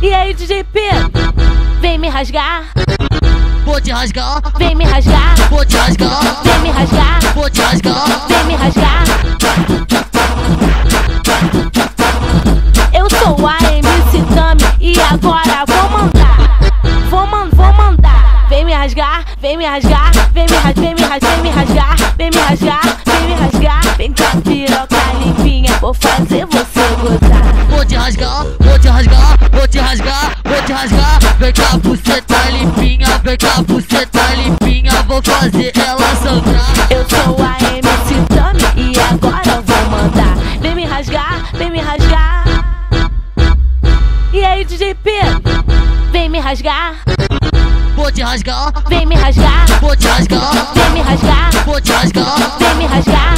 E aí, DJ Pedro? Vem me rasgar, Vou te rasgar, vem me rasgar, vou te rasgar, vem me rasgar, vou te rasgar. vem me rasgar. Eu sou a MC Tami e agora vou mandar. Vou, man vou mandar. Vem me rasgar, vem me rasgar, vem me rasgar, vem me rasgar, vem me rasgar, vem me rasgar, vem me rasgar. Vem com a piroca limpinha, vou fazer você gozar. Vou te rasgar, vou te rasgar, buceta limpinha, vem cá, buceta limpinha. Vou fazer ela sangrar. Eu sou a MC Tami e agora vou mandar. Vem me rasgar, vem me rasgar. E aí, DJ Pedro? Vem me rasgar, Vou te rasgar, vem me rasgar, vou te rasgar, vem me rasgar, vou te rasgar. vem me rasgar.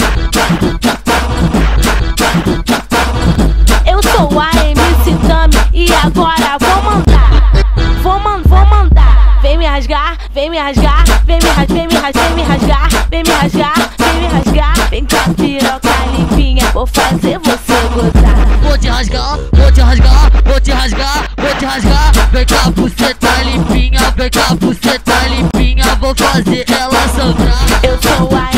Eu sou a MC Tami e agora vem me rasgar, vem me rasgar, vem me rasgar, vem me rasgar, vem me rasgar, vem me rasgar. Vem com a piroca limpinha, vou fazer você gozar. Vou te rasgar, vou te rasgar, vou te rasgar, vou te rasgar. Vem cá, buceta limpinha, vem cá, buceta limpinha. Vou fazer ela sangrar. Eu sou